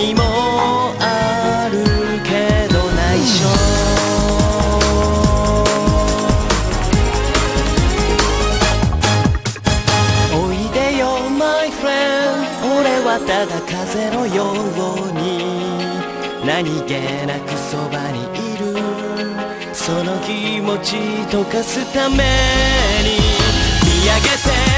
にもあるけど内緒おいでよ my friend 俺はただ風のように。何気なくそばにいる。その気持ち溶かすために。見上げて